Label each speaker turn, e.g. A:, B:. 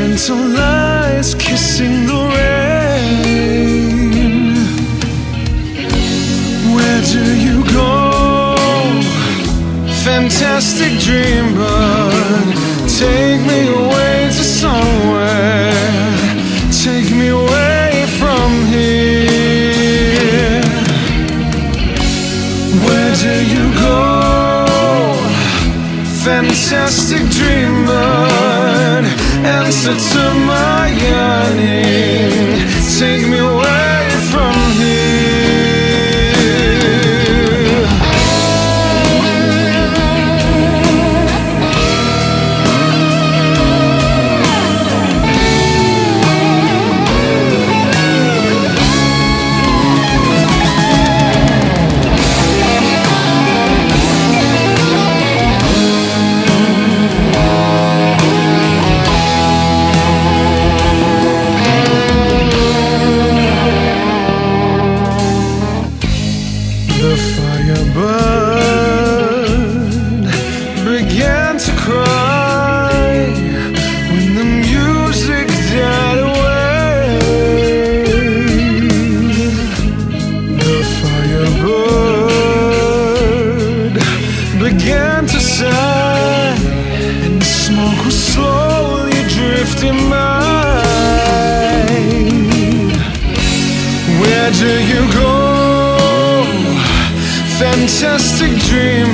A: Gentle eyes kissing the rain. Where do you go? Fantastic dream bird Take me away to somewhere Take me away from here Where do you go? Fantastic dream bird Answer to my yearning. Take me away firebird began to sigh, and the smoke was slowly drifting by. Where do you go? Fantastic dream